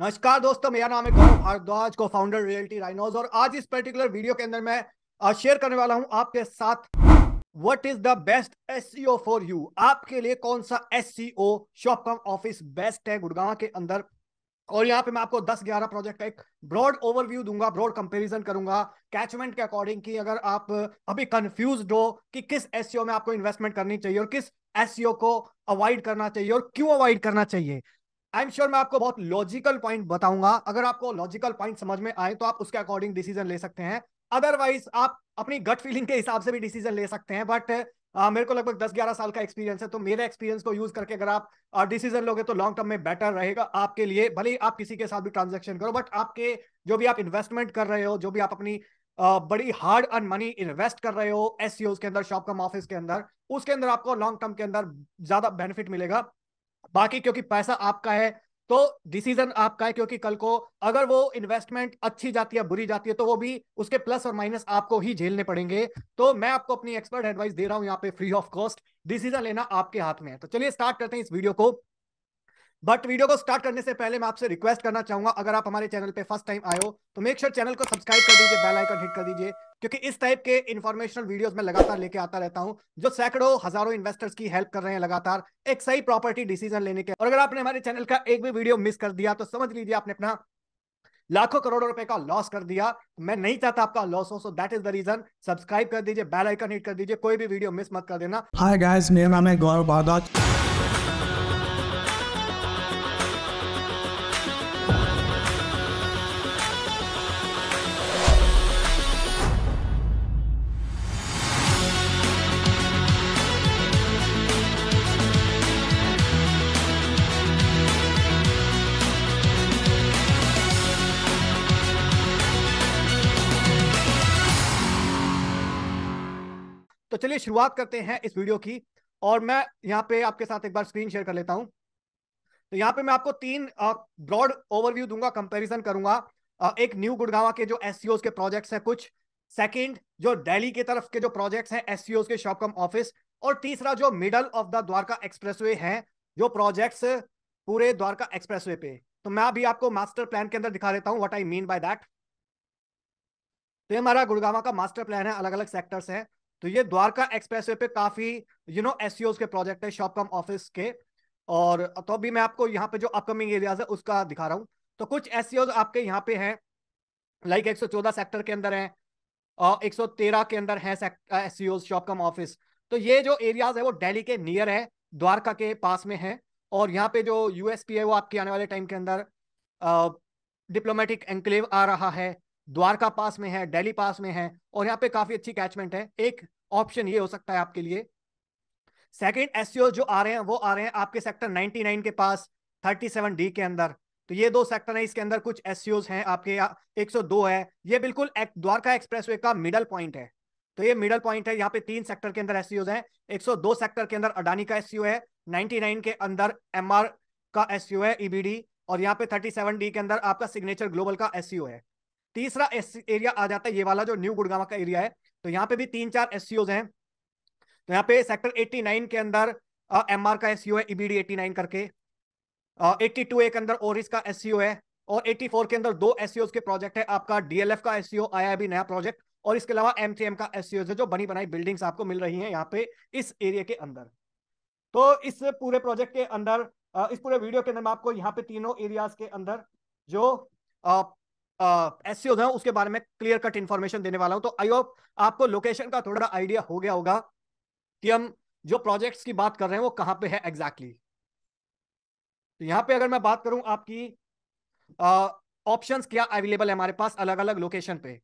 नमस्कार दोस्तों, मेरा नाम है गौरव भारद्वाज को फाउंडर रियलिटी राइनोज और आज इस पर्टिकुलर वीडियो के अंदर मैं शेयर करने वाला हूँ आपके साथ what is the best SEO for you आपके लिए कौन सा SEO shop cum office best है गुड़गांव के अंदर? और यहाँ पे मैं आपको 10-11 प्रोजेक्ट का एक ब्रॉड ओवरव्यू दूँगा ब्रॉड कंपैरिजन करूँगा कैचमेंट के अकॉर्डिंग की। अगर आप अभी कंफ्यूज हो कि किस एसईओ में आपको इन्वेस्टमेंट करनी चाहिए और किस एसईओ को अवॉइड करना चाहिए और क्यों अवॉइड करना चाहिए आई एम श्योर मैं आपको बहुत लॉजिकल पॉइंट बताऊँगा। अगर आपको लॉजिकल पॉइंट समझ में आए तो आप उसके अकॉर्डिंग डिसीज़न ले सकते हैं। अदरवाइज़ आप अपनी गट फीलिंग के हिसाब से भी डिसीज़न ले सकते हैं। बट uh, मेरे को लगभग 10-11 साल का एक्सपीरियंस है तो मेरे एक्सपीरियंस को यूज़ करके अगर आप डिसीज़न लोगे तो लॉन्ग टर्म में बेटर रहेगा आपके लिए। भले ही आप किसी के साथ भी ट्रांजेक्शन करो बट आपके जो भी आप इन्वेस्टमेंट कर रहे हो जो भी आप अपनी uh, बड़ी हार्ड अर्न मनी इन्वेस्ट कर रहे हो एस के अंदर शॉप कम ऑफ़िस के अंदर उसके अंदर आपको लॉन्ग टर्म के अंदर ज़्यादा बेनिफिट मिलेगा। बाकी क्योंकि पैसा आपका है तो डिसीज़न आपका है क्योंकि कल को अगर वो इन्वेस्टमेंट अच्छी जाती है, बुरी जाती है तो वो भी उसके प्लस और माइनस आपको ही झेलने पड़ेंगे। तो मैं आपको अपनी एक्सपर्ट एडवाइस दे रहा हूँ यहाँ पे फ्री ऑफ़ कॉस्ट डिसीज़न लेना आपके हाथ में है। तो चलिए स्टार्ट करते हैं इस वीडियो को। बट वीडियो को स्टार्ट करने से पहले मैं आपसे रिक्वेस्ट करना चाहूँगा, अगर आप हमारे चैनल पे फ़र्स्ट टाइम आए हो तो मेक श्योर चैनल को सब्सक्राइब कर दीजिए बेल आइकन हिट कर दीजिए, क्योंकि इस टाइप के इन्फॉर्मेशनल वीडियोस में लगातार लेके आता रहता हूँ, जो सैकड़ों, हज़ारों इन्वेस्टर्स की हेल्प कर रहे हैं लगातार, एक सही प्रॉपर्टी डिसीज़न लेने के। और अगर आपने हमारे चैनल का एक भी वीडियो मिस कर दिया तो समझ लीजिए आपने अपना लाखों करोड़ों रुपए का लॉस कर दिया। मैं नहीं चाहता आपका लॉस हो so that is the reason subscribe कर दीजिए बेल आइकन हिट कर दीजिए, कोई भी वीडियो मिस मत कर देना। हाय गाइस मेरा नाम है गौरव भारद्वाज तो चलिए शुरुआत करते हैं इस वीडियो की, और मैं यहाँ पे आपके साथ एक बार स्क्रीन शेयर कर लेता हूँ। तो यहाँ पे मैं आपको तीन ब्रॉड ओवरव्यू दूँगा कंपैरिजन करूँगा। एक न्यू गुड़गावा के जो एस के प्रोजेक्ट्स हैं कुछ सेकंड जो दिल्ली की तरफ़ के जो प्रोजेक्ट्स हैं एस के शॉप कम ऑफ़िस और तीसरा जो middle of the Dwarka expressway है, जो प्रोजेक्ट्स पूरे द्वारका एक्सप्रेसवे पे। तो मैं अभी आपको मास्टर प्लान के अंदर दिखा देता हूँ what I mean by that तो ये हमारा गुड़गावा का मास्टर प्लान है अलग अलग सेक्टर्स हैं। तो ये द्वारका एक्सप्रेस पे काफ़ी यू नो एस के प्रोजेक्ट है शॉप कम ऑफ़िस के। और तो अभी मैं आपको यहाँ पे जो अपकमिंग एरियाज़ है, उसका दिखा रहा हूँ। तो कुछ एस आपके यहाँ पे हैं लाइक 114 सेक्टर के अंदर है, और 113 के अंदर है एस शॉप कम ऑफ़िस तो ये जो एरियाज़ है, वो दिल्ली के नियर है, द्वारका के पास में है, और यहाँ पे जो यूएसपी है, वो आपके आने वाले टाइम के अंदर डिप्लोमेटिक एंक्लेव आ रहा है। द्वारका पास में है दिल्ली पास में है, और यहाँ पे काफ़ी अच्छी कैचमेंट है। एक ऑप्शन ये हो सकता है आपके लिए। सेकेंड एस जो आ रहे हैं, वो आ रहे हैं आपके सेक्टर 99 के पास 37 डी के अंदर। तो ये दो सेक्टर है, इसके अंदर कुछ एस हैं, आपके 102 है। ये बिल्कुल द्वारका एक्सप्रेसवे का मिडल पॉइंट है। तो ये मिडल पॉइंट है, यहाँ पे तीन सेक्टर के अंदर एस है। 102 सेक्टर के अंदर अडानी का एस है 99 के अंदर एमआर का एस है ईबीडी e और यहाँ पे 37 डी के अंदर आपका सिग्नेचर ग्लोबल का एस है। तीसरा एरिया आ जाता है, ये वाला जो न्यू गुड़गावा का एरिया है तो यहाँ पे भी तीन चार एस हैं। तो यहाँ पे सेक्टर 89 के अंदर एम आर का एस है ईबीडी e 89 करके। एट्टी टू ए के अंदर ओरिस का एस है, और 84 के अंदर दो एस के प्रोजेक्ट है, आपका डीएलएफ का एस आया अभी नया प्रोजेक्ट और इसके अलावा एम का एस है, जो बनी बनाई बिल्डिंग्स आपको मिल रही है यहाँ पे इस एरिया के अंदर। तो इस पूरे प्रोजेक्ट के अंदर इस पूरे वीडियो के अंदर मैं आपको यहाँ पे तीनों एरियाज़ के अंदर जो एस है, उसके बारे में क्लियर कट इन्फॉर्मेशन देने वाला हूँ। तो आई होप आपको लोकेशन का थोड़ा आइडिया हो गया होगा कि हम जो प्रोजेक्ट्स की बात कर रहे हैं, वो कहाँ पे है एग्जैक्टली exactly. तो यहाँ पे अगर मैं बात करूँ आपकी ऑप्शंस क्या अवेलेबल है हमारे पास अलग अलग लोकेशन पे?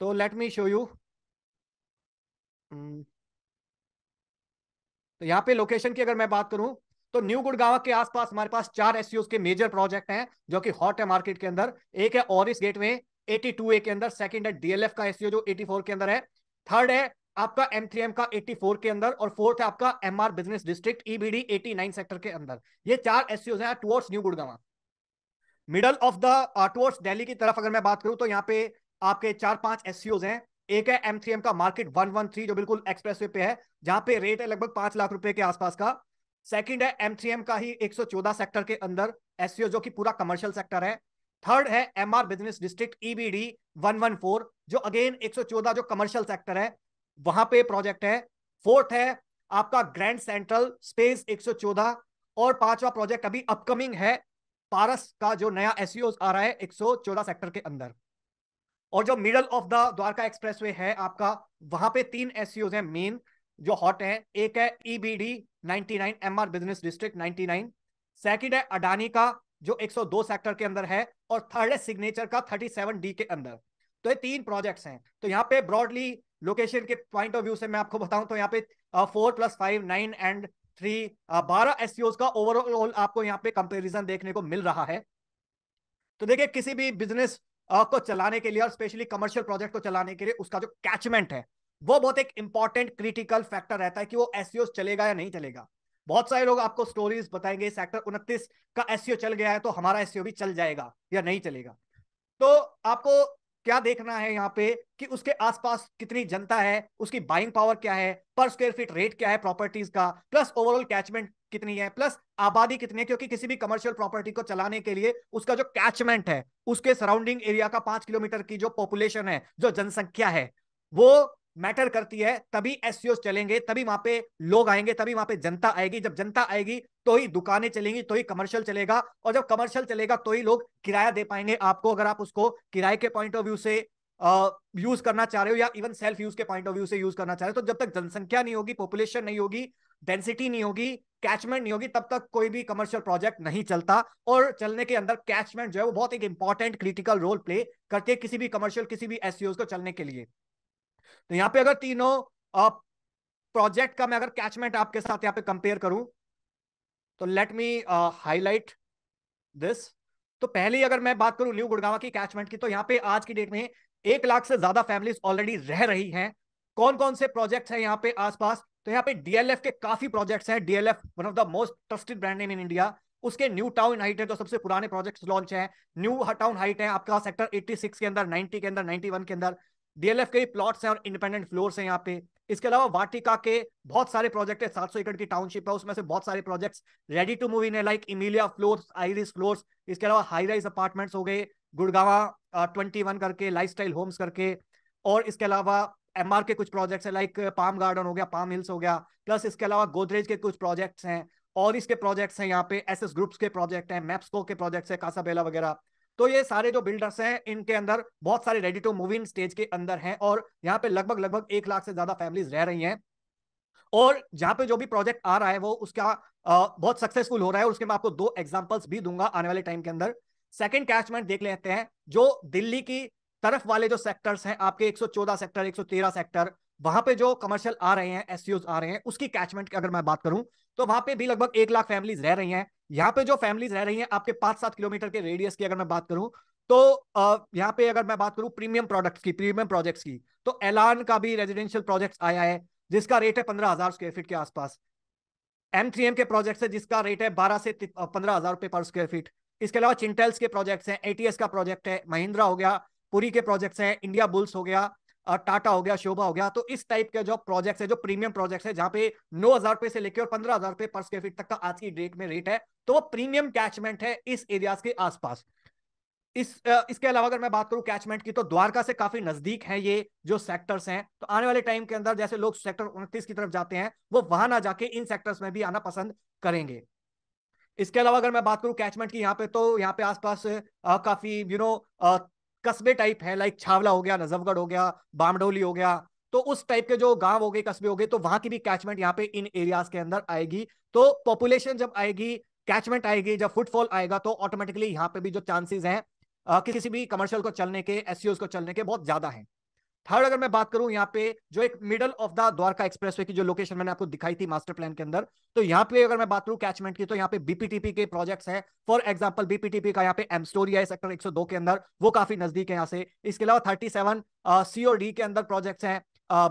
तो लेट मी शो यू तो यहाँ पे लोकेशन की अगर मैं बात करूँ तो न्यू गुड़गांव के आसपास हमारे पास चार एस के मेजर प्रोजेक्ट हैं, जो कि हॉट है मार्केट के अंदर, एक है ऑरिस गेटवे 82 ए के अंदर सेकंड है डीएलएफ का एस जो 84 के अंदर है थर्ड है आपका M3M का 84 के अंदर, और फोर्थ है आपका MR business district EBD 89 sector के अंदर। ये चार एस हैं towards new Gurgaon. Middle of the towards Delhi की तरफ़ अगर मैं बात करूँ तो यहाँ पे आपके चार पाँच एस हैं। एक है M3M का मार्केट 113 जो बिल्कुल एक्सप्रेस पे है, जहाँ पे रेट है लगभग पाँच लाख रुपए के आसपास का। सेकंड है एम का ही 114 सेक्टर के अंदर एस जो कि पूरा कमर्शियल सेक्टर है। थर्ड है M R business district EBD 114 जो अगेन 114 जो कमर्शियल सेक्टर है, वहाँ पे प्रोजेक्ट है। फोर्थ है, आपका ग्रैंड सेंट्रल स्पेस 114 और पांचवा प्रोजेक्ट अभी अपकमिंग है पारस का जो नया एस आ रहा है 114 सेक्टर के अंदर। और जो middle of the Dwarka expressway है आपका, वहाँ पे तीन एस है मेन जो हॉट है। एक है EBD e 99 Emaar business district 99 second है अडानी का, जो 102 सेक्टर के अंदर है, और थर्ड है सिग्नेचर का 37 डी के अंदर। तो ये तीन प्रोजेक्ट्स हैं। तो यहाँ पे ब्रॉडली लोकेशन के पॉइंट ऑफ़ व्यू से मैं आपको बताऊँ तो यहाँ पे four plus five nine and three बारह एस का ओवरऑल आपको यहाँ पे कंपेरिजन देखने को मिल रहा है। तो देखिए, किसी भी बिज़नेस को चलाने के लिए और स्पेशली कमर्शियल प्रोजेक्ट को चलाने के लिए उसका जो कैचमेंट है वो बहुत एक इंपॉर्टेंट क्रिटिकल फैक्टर रहता है कि वो एस चलेगा या नहीं चलेगा। बहुत सारे लोग आपको स्टोरीज बताएँगे सेक्टर उनतीस का एस चल गया है तो हमारा एस भी चल जाएगा या नहीं चलेगा। तो आपको क्या देखना है यहाँ पे कि उसके आसपास कितनी जनता है, उसकी बाइंग पावर क्या है पर स्क्वायर फीट रेट क्या है प्रॉपर्टीज़ का प्लस ओवरऑल कैचमेंट कितनी है प्लस आबादी कितनी है, क्योंकि किसी भी कमर्शियल प्रॉपर्टी को चलाने के लिए उसका जो कैचमेंट है, उसके सराउंडिंग एरिया का पाँच किलोमीटर की जो पॉपुलेशन है, जो जनसंख्या है, वो मैटर करती है, तभी एस चलेंगे, तभी वहाँ पे लोग आएँगे, तभी वहाँ पे जनता आएगी। जब जनता आएगी तो ही दुकानें चलेंगी तो ही कमर्शियल चलेगा और जब कमर्शियल चलेगा तो ही लोग किराया दे पाएँगे आपको। अगर आप उसको किराए के पॉइंट ऑफ़ व्यू से यूज़ करना चाह रहे हो या इवन सेल्फ यूज़ के पॉइंट ऑफ़ व्यू से यूज़ करना चाह रहे हो तो जब तक जनसंख्या नहीं होगी पॉपुलेशन नहीं होगी डेंसिटी नहीं होगी कैचमेंट नहीं होगी, तब तक कोई भी कमर्शियल प्रोजेक्ट नहीं चलता। और चलने के अंदर कैचमेंट जो है, वो बहुत एक इंपॉर्टेंट क्रिटिकल रोल प्ले करते हैं किसी भी कमर्शियल किसी भी एस को चलने के लिए। तो यहाँ पे अगर तीनों प्रोजेक्ट का मैं अगर कैचमेंट आपके साथ यहाँ पे कंपेयर करूँ तो लेट मी हाईलाइट दिस तो पहले अगर मैं बात करूँ न्यू गुड़गावा की कैचमेंट की तो यहाँ पे आज की डेट में एक लाख से ज़्यादा फैमिलीज़ ऑलरेडी रह रही हैं। कौन कौन से प्रोजेक्ट्स हैं यहाँ पे आसपास? तो यहाँ पे डीएलएफ के काफ़ी प्रोजेक्ट्स हैं। DLF one of the most trusted brand name in India उसके न्यू टाउन हाइट है, जो सबसे पुराने प्रोजेक्ट्स लॉन्च हैं। न्यू टाउन हाइट है आपका सेक्टर 86 के अंदर 90 के अंदर 91 के अंदर। डीएलएफ के प्लॉट्स हैं और इंडिपेंडेंट फ्लोर्स हैं यहाँ पे। इसके अलावा वाटिका के बहुत सारे प्रोजेक्ट है 700 एकड़ की टाउनशिप है, उसमें से बहुत सारे projects ready to move in है like Emilia floors Iris floors इसके अलावा हाई राइज अपार्टमेंट्स हो गए गुड़गावा ट्वेंटी वन करके लाइफ होम्स करके, और इसके अलावा एमआर के कुछ प्रोजेक्ट्स है लाइक पाम गार्डन हो गया पाम हिल्स हो गया प्लस इसके अलावा गोदरेज के कुछ प्रोजेक्ट्स हैं, और इसके प्रोजेक्ट्स हैं यहाँ पे एस एस ग्रुप्स के प्रोजेक्ट हैं मैप्सको के प्रोजेक्ट्स है कासाबेला वगैरह। तो ये सारे जो बिल्डर्स हैं इनके अंदर बहुत सारे ready to move in stage के अंदर हैं और यहाँ पे लगभग लगभग एक लाख से ज़्यादा फैमिलीज़ रह रही हैं। और जहाँ पे जो भी प्रोजेक्ट आ रहा है वो उसका आ, बहुत सक्सेसफुल हो रहा है उसके मैं आपको दो एग्जाम्पल्स भी दूँगा आने वाले टाइम के अंदर। सेकंड कैचमेंट देख लेते हैं जो दिल्ली की तरफ़ वाले जो सेक्टर्स हैं आपके 114 सेक्टर 113 सेक्टर वहाँ पे जो कमर्शियल आ रहे हैं एस आ रहे हैं उसकी कैचमेंट की अगर मैं बात करूँ तो वहाँ पे भी लगभग एक लाख फैमिलीज़ रह रही हैं। यहाँ पे जो फैमिलीज़ रह रही हैं, आपके पाँच सात किलोमीटर के रेडियस की अगर मैं बात करूँ तो यहाँ पे अगर मैं बात करूँ प्रीमियम प्रोडक्ट्स की प्रीमियम प्रोजेक्ट्स की तो एलान का भी रेजिडेंशियल प्रोजेक्ट आया है, जिसका रेट है पंद्रह हज़ार स्क्वायर फीट के आसपास। एम थ्री एम के प्रोजेक्ट है, जिसका रेट है बारह से पंद्रह हज़ार रुपए पर स्क्वायर फीट इसके अलावा चिंटेल्स के प्रोजेक्ट्स हैं एटीएस का प्रोजेक्ट है महिंद्रा हो गया पुरी के प्रोजेक्ट्स हैं इंडिया बुल्स हो गया टाटा हो गया, शोभा हो गया तो इस टाइप के जो प्रोजेक्ट्स है, जो प्रीमियम प्रोजेक्ट्स है, जहाँ पे नौ हज़ार रुपए से लेकर पंद्रह हज़ार रुपए पर स्क्वायर फीट तक का आज की डेट में रेट है तो वो प्रीमियम कैचमेंट है इस एरियाज़ के आसपास। इस इसके अलावा अगर मैं बात करूँ कैचमेंट की तो द्वारका से काफ़ी नज़दीक है ये जो सेक्टर्स हैं तो आने वाले टाइम के अंदर जैसे लोग सेक्टर उनतीस की तरफ़ जाते हैं, वो वहाँ ना जाके इन सेक्टर्स में भी आना पसंद करेंगे। इसके अलावा अगर मैं बात करूँ कैचमेंट की, यहाँ पे तो यहाँ पे आसपास काफ़ी यू नो कस्बे टाइप है लाइक छावला हो गया, नजफगढ़ हो गया, बामडोली हो गया तो उस टाइप के जो गाँव हो गए, कस्बे हो गए तो वहाँ की भी कैचमेंट यहाँ पे इन एरियाज़ के अंदर आएगी। तो पॉपुलेशन जब आएगी कैचमेंट आएगी, जब फुटफॉल आएगा तो ऑटोमेटिकली यहाँ पे भी जो चांसेस हैं किसी भी कमर्शियल को चलने के एस को चलने के बहुत ज़्यादा है। थर्ड अगर मैं बात करूँ यहाँ पे, जो एक middle of the Dwarka expressway की जो लोकेशन मैंने आपको दिखाई थी मास्टर प्लान के अंदर तो यहाँ पे अगर मैं बात करूँ कैचमेंट की तो यहाँ पे बीपीटीपी के प्रोजेक्ट्स हैं। फॉर एग्जांपल बीपीटीपी का यहाँ पे एम स्टोरी है सेक्टर 102 के अंदर, वो काफ़ी नज़दीक है यहाँ से। इसके अलावा थर्टी सेवन सीओडी के अंदर प्रोजेक्ट्स हैं।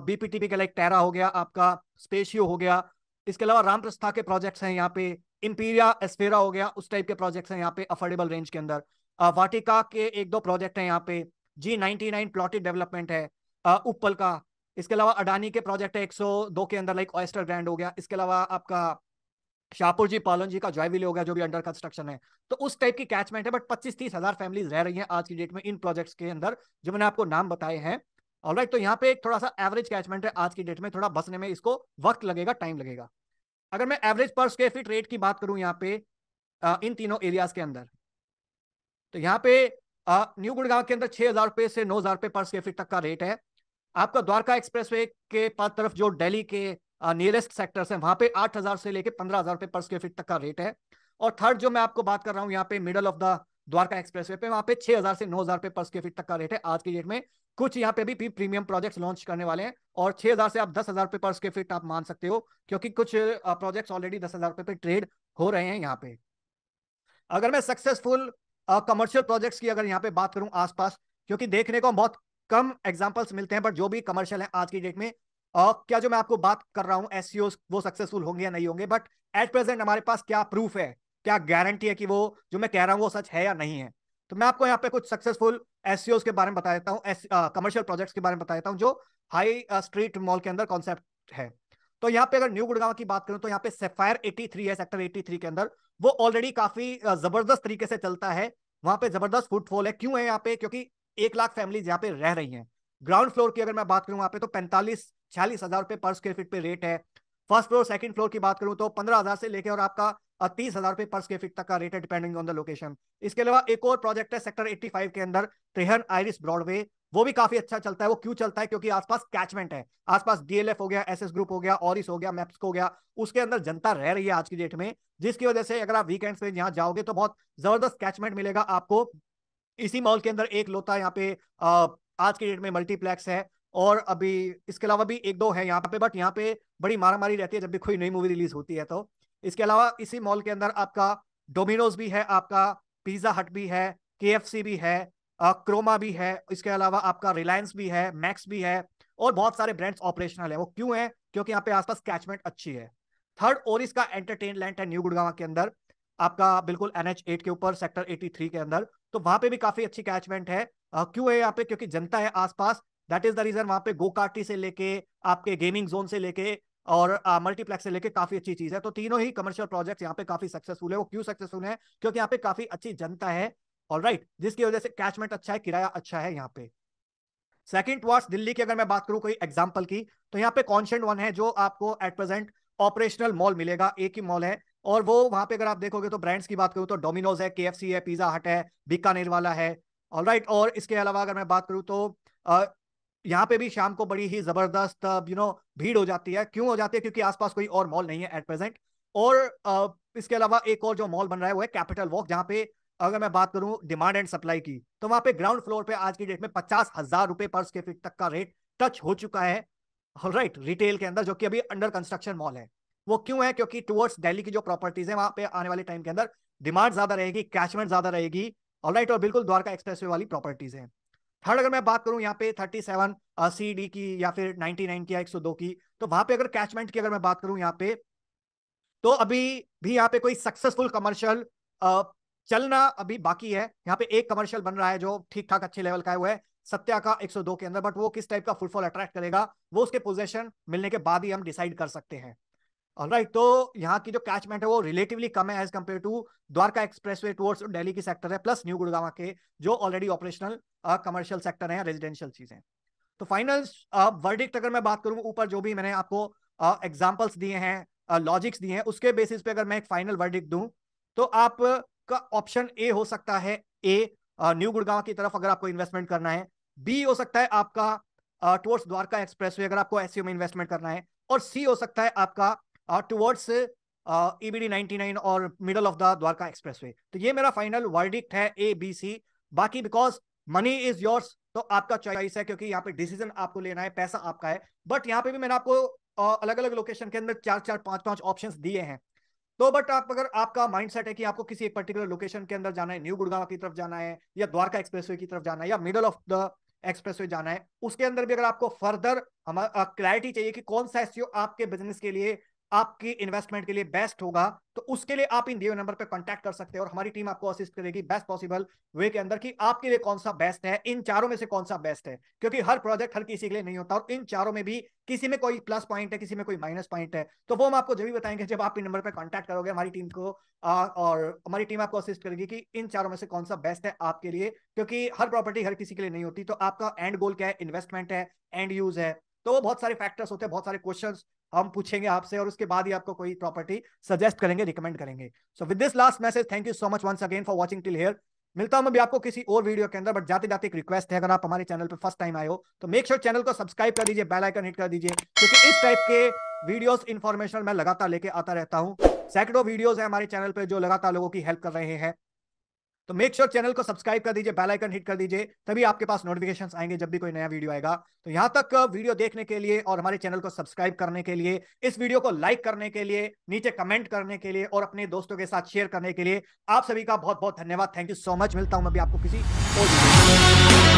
बीपीटीपी के लाइक टेरा हो गया आपका स्पेशियो हो गया। इसके अलावा राम प्रस्था के प्रोजेक्ट्स हैं यहाँ पे इम्पीरिया एस्फेरा हो गया, उस टाइप के प्रोजेक्ट्स हैं यहाँ पे अफोर्डेबल रेंज के अंदर। वाटिका के एक दो प्रोजेक्ट हैं यहाँ पे। G ninety nine plotted development है। उपल का। इसके अलावा अडानी के प्रोजेक्ट है 102 के अंदर लाइक ऑयस्टर ग्रैंड हो गया। इसके अलावा आपका शाहपुर जी पालन जी का जॉयविल हो गया, जो भी अंडर कंस्ट्रक्शन है। तो उस टाइप की कैचमेंट है बट पच्चीस तीस हज़ार फैमिलीज़ रह रही हैं आज की डेट में इन प्रोजेक्ट्स के अंदर, जो मैंने आपको नाम बताए हैं। ऑलराइट तो यहाँ पे एक थोड़ा सा एवरेज कैचमेंट है आज की डेट में, थोड़ा बसने में इसको वक्त लगेगा टाइम लगेगा। अगर मैं एवरेज पर स्क्वेयर फीट रेट की बात करूँ यहाँ पे इन तीनों एरियाज़ के अंदर तो यहाँ पे न्यू गुड़गांव के अंदर छह हज़ार रुपए से नौ हज़ार रुपए पर स्क्वेयर फीट तक का रेट है। आपका द्वारका एक्सप्रेसवे के पास तरफ़ जो दिल्ली के नियरेस्ट सेक्टर्स हैं, वहाँ पे आठ हज़ार से लेके पंद्रह हज़ार रुपए पर स्क्वेयर फीट तक का रेट है। और थर्ड जो मैं आपको बात कर रहा हूँ, यहाँ पे middle of the Dwarka expressway पे, वहाँ पे छह हज़ार से नौ हज़ार रुपए पर स्क्वेयर फीट तक का रेट है आज की डेट में। कुछ यहाँ पे भी प्रीमियम प्रोजेक्ट्स लॉन्च करने वाले हैं और छह हज़ार से आप दस हज़ार रुपए पर स्क्वेयर फीट आप मान सकते हो, क्योंकि कुछ प्रोजेक्ट्स ऑलरेडी दस हज़ार रुपए पे ट्रेड हो रहे हैं यहाँ पे। अगर मैं सक्सेसफुल कमर्शियल प्रोजेक्ट्स की अगर यहाँ पे बात करूँ आसपास, क्योंकि देखने को बहुत कम एग्जांपल्स मिलते हैं बट जो भी कमर्शियल है आज की डेट में uh, क्या जो मैं आपको बात कर रहा हूँ एस वो सक्सेसफुल होंगे या नहीं होंगे बट एट प्रेजेंट हमारे पास क्या प्रूफ है? क्या गारंटी है कि वो जो मैं कह रहा हूँ वो सच है या नहीं है? तो मैं आपको यहाँ पे कुछ सक्सेसफुल एस के बारे में बता देता हूँ कमर्शियल प्रोजेक्ट्स के बारे में बता देता हूँ जो हाई स्ट्रीट मॉल के अंदर कॉन्सेप्ट है। तो यहाँ पे अगर न्यू गुड़गांव की बात करूँ तो यहाँ पे सेफायर 83 है सेक्टर 83 के अंदर। वो ऑलरेडी काफ़ी ज़बरदस्त तरीके से चलता है। वहाँ पे ज़बरदस्त फुटफॉल है। क्यों है यहाँ पे? क्योंकि एक लाख फैमिलीज़ यहाँ पे रह रही हैं। ग्राउंड फ्लोर की अगर मैं बात करूँ वहाँ पे तो पैंतालीस, छियालीस हज़ार रुपए पर स्क्वेयर फीट पे रेट है। फ़र्स्ट फ्लोर सेकंड फ्लोर की बात करूँ तो पंद्रह हज़ार से लेकर और आपका तीस हज़ार रुपए पर स्क्वेयर फीट तक का रेट है डिपेंडिंग ऑन द लोकेशन इसके अलावा एक और प्रोजेक्ट है सेक्टर 85 के अंदर त्रिहन आयरिस ब्रॉडवे वो भी काफ़ी अच्छा चलता है। वो क्यों चलता है? क्योंकि आसपास कैचमेंट है। आसपास डीएलएफ हो गया एसएस ग्रुप हो गया ऑरिस हो गया मैप्स हो गया, उसके अंदर जनता रह रही है आज की डेट में, जिसकी वजह से अगर आप वीकेंड पे यहाँ जाओगे तो बहुत ज़बरदस्त कैचमेंट मिलेगा आपको। इसी मॉल के अंदर एक लोता यहाँ पे आज के डेट में मल्टीप्लेक्स है और अभी इसके अलावा भी एक दो है यहाँ पे, बट यहाँ पे बड़ी मारा मारी रहती है जब भी कोई नई मूवी रिलीज़ होती है तो। इसके अलावा इसी मॉल के अंदर आपका डोमिनोज भी है, आपका पिज्जा हट भी है के भी है क्रोमा भी है, इसके अलावा आपका रिलायंस भी है, मैक्स भी है और बहुत सारे ब्रांड्स ऑपरेशनल है। वो क्यों है? क्योंकि यहाँ पे आसपास कैचमेंट अच्छी है। थर्ड और इसका एंटरटेनमेंट है न्यू गुड़गावा के अंदर, आपका बिल्कुल एन एच एट के ऊपर, सेक्टर एटी थ्री के अंदर। तो वहाँ पे भी काफ़ी अच्छी कैचमेंट है। क्यों है यहाँ पे? क्योंकि जनता है आसपास। दैट इज़ द रीजन वहाँ पे गोकाटी से लेके आपके गेमिंग जोन से लेके और मल्टीप्लेक्स से लेके काफ़ी अच्छी चीज़ है। तो तीनों ही कमर्शियल प्रोजेक्ट यहाँ पे काफ़ी सक्सेसफुल है। वो क्यों सक्सेसफुल है? क्योंकि यहाँ पे काफ़ी अच्छी जनता है। ऑल राइट right, जिसकी वजह से कैचमेंट अच्छा है किराया अच्छा है यहाँ पे। सेकंड टुवर्ड्स दिल्ली की अगर मैं बात करूँ कोई एग्ज़ाम्पल की तो यहाँ पे कॉन्शेंट वन है जो आपको एट प्रेजेंट ऑपरेशनल मॉल मिलेगा। एक ही मॉल है। और वो वहाँ पे अगर आप देखोगे तो ब्रांड्स की बात करूँ तो डोमिनोज है के है पिज्जा हट है बीकानेर वाला है। ऑल राइट और इसके अलावा अगर मैं बात करूँ तो यहाँ पे भी शाम को बड़ी ही ज़बरदस्त यू नो भीड़ हो जाती है। क्यों हो जाती है? क्योंकि आसपास कोई और मॉल नहीं है एट प्रेजेंट और इसके अलावा एक और जो मॉल बन रहा है वो है कैपिटल वॉक जहाँ पे अगर मैं बात करूँ डिमांड एंड सप्लाई की तो वहाँ पे ग्राउंड फ्लोर पे आज की डेट में पचास हज़ार रुपए पर स्क्वेयर फीट तक का रेट टच हो चुका है। राइट रिटेल के अंदर जो कि अभी अंडर कंस्ट्रक्शन मॉल है। वो क्यों है? क्योंकि टुवर्ड्स दिल्ली की जो प्रॉपर्टीज़ है, वहाँ पे आने वाले टाइम के अंदर डिमांड ज़्यादा रहेगी कैचमेंट ज़्यादा रहेगी ऑलराइट और बिल्कुल द्वारका एक्सप्रेस वाली प्रॉपर्टीज़ है। थर्ड अगर मैं बात करूँ यहाँ पे 37 सी डी की या फिर 99 की या 102 की तो वहाँ पे अगर कैचमेंट की अगर मैं बात करूँ यहाँ पे तो अभी भी यहाँ पे कोई सक्सेसफुल कमर्शियल चलना अभी बाकी है। यहाँ पे एक कमर्शियल बन रहा है जो ठीक ठाक अच्छे लेवल का है, वो है सत्या का 102 के अंदर बट वो किस टाइप का फुटफॉल अट्रैक्ट करेगा, वो उसके पोजेशन मिलने के बाद ही हम डिसाइड कर सकते हैं। राइट तो यहाँ की जो कैचमेंट है वो रिलेटिवली कम है as compare to Dwarka expressway towards Delhi की सेक्टर है प्लस न्यू गुड़गावा के जो ऑलरेडी ऑपरेशनल कमर्शियल सेक्टर है रेजिडेंशियल चीज़ें। तो फाइनल वर्डिक्ट अगर मैं बात करूँ ऊपर जो भी मैंने आपको एग्जाम्पल्स uh, दिए हैं लॉजिक्स uh, दिए हैं उसके बेसिस पे अगर मैं एक फाइनल वर्डिक्ट दूँ तो आप का ऑप्शन ए हो सकता है ए न्यू गुड़गांव की तरफ़ अगर आपको इन्वेस्टमेंट करना है। बी हो सकता है आपका टुवर्ड्स द्वारका एक्सप्रेस अगर आपको एस में इन्वेस्टमेंट करना है और सी हो सकता है आपका टुवर्ड्स ईबीडी 99 और middle of the Dwarka expressway तो ये मेरा फाइनल वर्डिक्ट है ए बी सी बाकी बिकॉज़ मनी इज़ योर्स तो आपका चॉइस है क्योंकि यहाँ पे डिसीज़न आपको लेना है, पैसा आपका है। बट यहाँ पे भी मैंने आपको अलग अलग लोकेशन के अंदर चार चार पाँच पाँच ऑप्शंस दिए हैं। तो बट आप, अगर आपका माइंड सेट है कि आपको किसी एक पर्टिकुलर लोकेशन के अंदर जाना है न्यू गुड़गांव की तरफ़ जाना है, या द्वारका एक्सप्रेसवे की तरफ़ जाना है, या मिडल ऑफ़ द एक्सप्रेसवे जाना है, उसके अंदर भी अगर आपको फर्दर क्लैरिटी चाहिए कि कौन सा एस आपके बिज़नेस के लिए आपकी इन्वेस्टमेंट के लिए बेस्ट होगा तो उसके लिए आप इन दिए नंबर पर कॉन्टैक्ट कर सकते हैं और हमारी टीम आपको असिस्ट करेगी बेस्ट पॉसिबल वे के अंदर कि आपके लिए कौन सा बेस्ट है, इन चारों में से कौन सा बेस्ट है, क्योंकि हर प्रोजेक्ट हर किसी के लिए नहीं होता और इन चारों में भी किसी में कोई प्लस पॉइंट है, किसी में कोई माइनस पॉइंट है तो वो हम आपको जब भी बताएँगे, जब आप इन नंबर पर कॉन्टैक्ट करोगे, हमारी टीम को और हमारी टीम आपको असिस्ट करेगी कि इन चारों में से कौन सा बेस्ट है आपके लिए, क्योंकि हर प्रॉपर्टी हर किसी के लिए नहीं होती तो आपका एंड गोल क्या है? इन्वेस्टमेंट है एंड यूज़ है तो वो बहुत सारे फैक्टर्स होते हैं, बहुत सारे क्वेश्चन हम पूछेंगे आपसे और उसके बाद ही आपको कोई प्रॉपर्टी सजेस्ट करेंगे रिकमेंड करेंगे। So with this last message thank you so much once again for watching till here मिलता हूँ मैं भी आपको किसी और वीडियो के अंदर बट जाते जाते एक रिक्वेस्ट है, अगर आप हमारे चैनल पर फ़र्स्ट टाइम आए हो तो मेक श्योर चैनल को सब्सक्राइब कर दीजिए बेल आइकन हिट कर दीजिए, क्योंकि इस टाइप के वीडियोस इन्फॉर्मेशन मैं लगातार लेके आता रहता हूँ। सैकड़ों वीडियोस है हमारे चैनल पर जो लगातार लोगों की हेल्प कर रहे हैं। तो मेक श्योर चैनल को सब्सक्राइब कर दीजिए बेल आइकन हिट कर दीजिए, तभी आपके पास नोटिफिकेशंस आएँगे जब भी कोई नया वीडियो आएगा। तो यहाँ तक वीडियो देखने के लिए और हमारे चैनल को सब्सक्राइब करने के लिए, इस वीडियो को लाइक करने के लिए, नीचे कमेंट करने के लिए और अपने दोस्तों के साथ शेयर करने के लिए, आप सभी का बहुत बहुत धन्यवाद। थैंक यू सो मच मिलता हूँ मैं भी आपको किसी और